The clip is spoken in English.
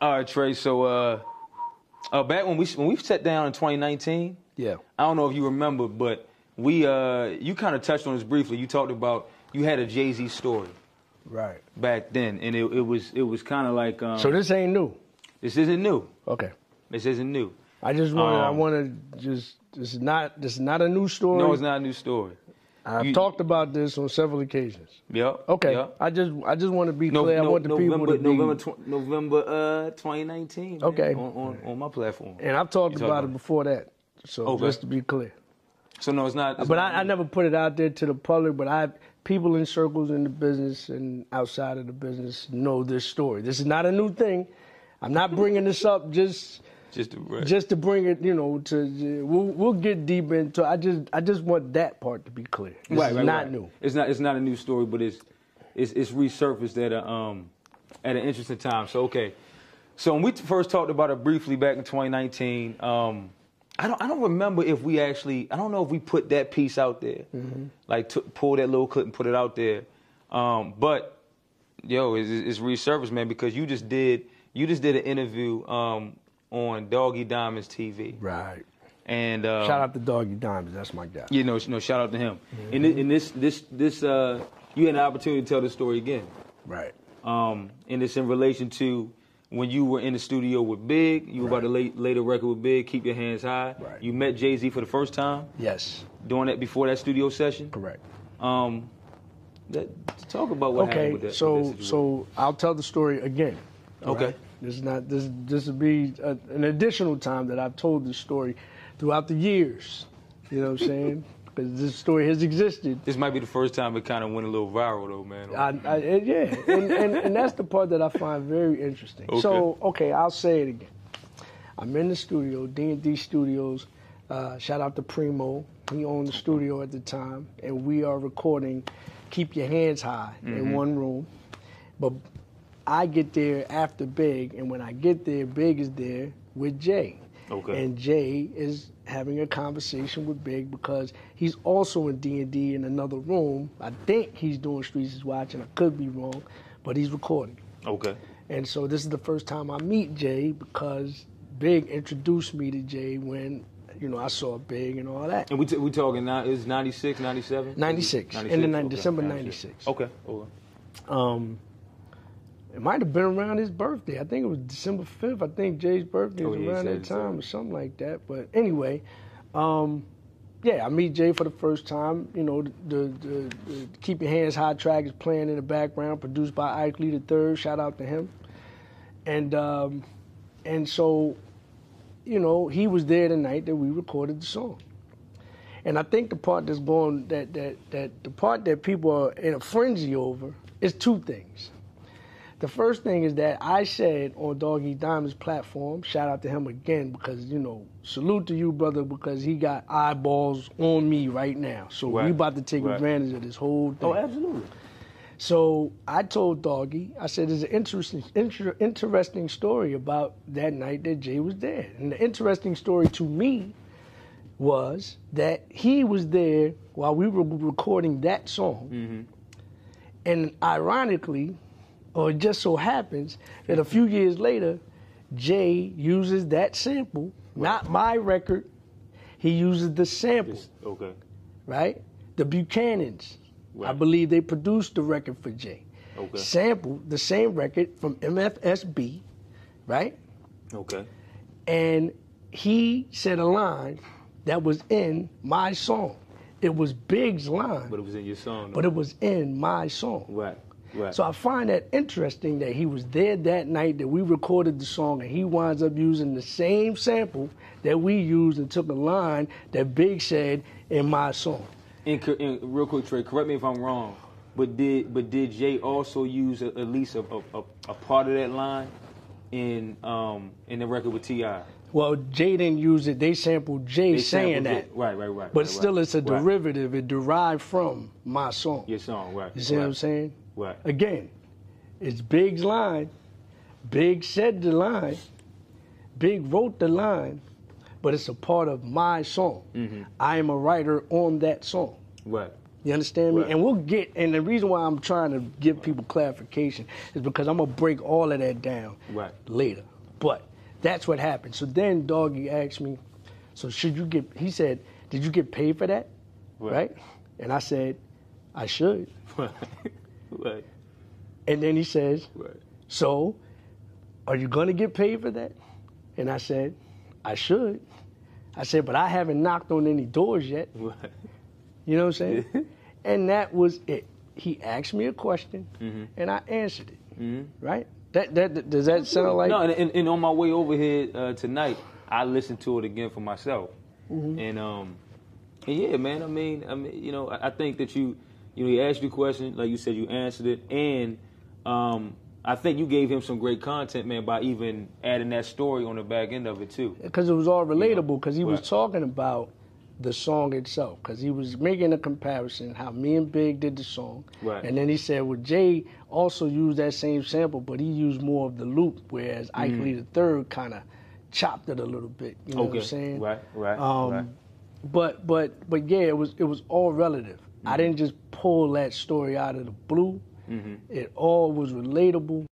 All right, Trey. So, uh, uh, back when we when we sat down in 2019, Yeah. I don't know if you remember, but we uh, you kind of touched on this briefly. You talked about you had a Jay Z story Right. back then, and it, it was it was kind of like um, So this ain't new. this isn't new. Okay. This isn't new. I just want to. I Um, want to just. This is not. This is not a new story. No, it's not a new story. I've you- talked about this on several occasions. Yep. Okay. Yep. I just. I just want to be No, clear. I want the November, people to be. November, tw- November uh, 2019. man, Okay. On, on, on my platform. and I've talked about about it it. before that. So Okay. just to be clear. So no, it's not. it's But not I, I never put it out there to the public. But I people in circles in the business and outside of the business know this story. This is not a new thing. I'm not bringing this up just just to, right. just to bring it. You know, to we'll we'll get deep into. I just I just want that part to be clear. This right, right, not right. new. It's not. It's not a new story, but it's it's, it's resurfaced at a um at an interesting time. So okay, so when we first talked about it briefly back in 2019, um, I don't I don't remember if we actually I don't know if we put that piece out there, Mm-hmm. like took pull that little clip and put it out there, um, but yo, it's, it's resurfaced, man, because you just did you just did an interview um on Doggie Diamonds TV, Right. and um, Shout out to Doggie Diamonds. That's my guy. you know, no, shout out to him. And, thi- and this, this, this, uh, you had an opportunity to tell the story again. Right. Um, and it's in relation to when you were in the studio with Big. You were about to lay, lay the record with Big. Keep your hands high. Right. You met Jay Z for the first time Yes. doing that before that studio session. Correct. Um, that, talk about what happened with that. so with that so I'll tell the story again. Okay. right? This is not this. This will be a, an additional time that I've told this story throughout the years. You know what I'm saying? Because this story has existed. this might be the first time it kind of went a little viral, though, man. I, I, yeah, and, and, and that's the part that I find very interesting. So, okay, I'll say it again. I'm in the studio, D&D Studios. Uh, shout out to Primo. He owned the studio at the time, and we are recording "Keep Your Hands High" in one room. But I get there after Big, and when I get there, Big is there with Jay. Okay. And Jay is having a conversation with Big because he's also in D and D in another room. I think he's doing Streets is Watching. I could be wrong, but he's recording. okay. And so this is the first time I meet Jay because Big introduced me to Jay when you know I saw Big and all that. And we, t- we talking now, is 96, 97? 96, in the ni- December 96. Okay. okay. Um, it might have been around his birthday. I think it was December 5th. I think Jay's birthday Oh, was yeah, around that it, so. time or something like that. But anyway, um, yeah, I meet Jay for the first time. You know, the, the, the, the Keep Your Hands High track is playing in the background, produced by Ike Lee III. Shout out to him. And um, and so, you know, he was there the night that we recorded the song. And I think the part that's going that that that the part that people are in a frenzy over is two things. The first thing is that I said on Doggie Diamond's platform, shout out to him again because you know, salute to you, brother, because he got eyeballs on me right now. So we about to take Right. advantage of this whole thing. Oh, absolutely. So I told Doggy, I said, there's an interesting, inter- interesting story about that night that Jay was there. And the interesting story to me was that he was there while we were recording that song. Mm-hmm. And ironically, or it just so happens that a few years later, Jay uses that sample, not my record. He uses the sample Okay. right? The Buchanans. I believe they produced the record for Jay. Okay. Sampled the same record from MFSB, right? Okay. And he said a line that was in my song. It was Big's line, But it was in your song. but it was in my song. Right. Right. So I find that interesting that he was there that night that we recorded the song and he winds up using the same sample that we used and took a line that Big said in my song. And, and real quick, Trey, correct me if I'm wrong, but did but did Jay also use a, at least a, a, a, a part of that line in um in the record with T.I.? Well, Jay didn't use it. They sampled Jay They saying sampled that. it. Right, right, right. But right, still, right. it's a derivative. It derived from my song. Your song, right? You see right. what I'm saying? Right. Again, it's Big's line. Big said the line. Big wrote the line, but it's a part of my song. Mm-hmm. I am a writer on that song. Right. You understand me? Right. And we'll get, and the reason why I'm trying to give people clarification is because I'm gonna break all of that down Right. later. But that's what happened. So then Doggie asked me, so should you get, he said, did you get paid for that? Right. right? And I said, I should. Right. right. And then he says, Right. so are you gonna get paid for that? And I said, I should. I said, but I haven't knocked on any doors yet. Right. You know what I'm saying? and that was it. He asked me a question, Mm-hmm. and I answered it. Right? That, that does that sound like? no, and, and, and on my way over here uh, tonight, I listened to it again for myself, Mm-hmm. and um, and yeah, man. I mean, I mean, you know, I, I think that you, you know, he asked you a question, like you said, you answered it, and um, I think you gave him some great content, man, by even adding that story on the back end of it too. because it was all relatable. Because he was talking about the song itself. Because he was making a comparison how me and Big did the song, Right. and then he said, "Well, Jay also used that same sample, but he used more of the loop, whereas Ike Lee the third kind of chopped it a little bit." You know Mm. okay. what I'm saying? Right. Right. Um, right. But but but yeah, it was it was all relative. Mm-hmm. I didn't just pull that story out of the blue. It all was relatable.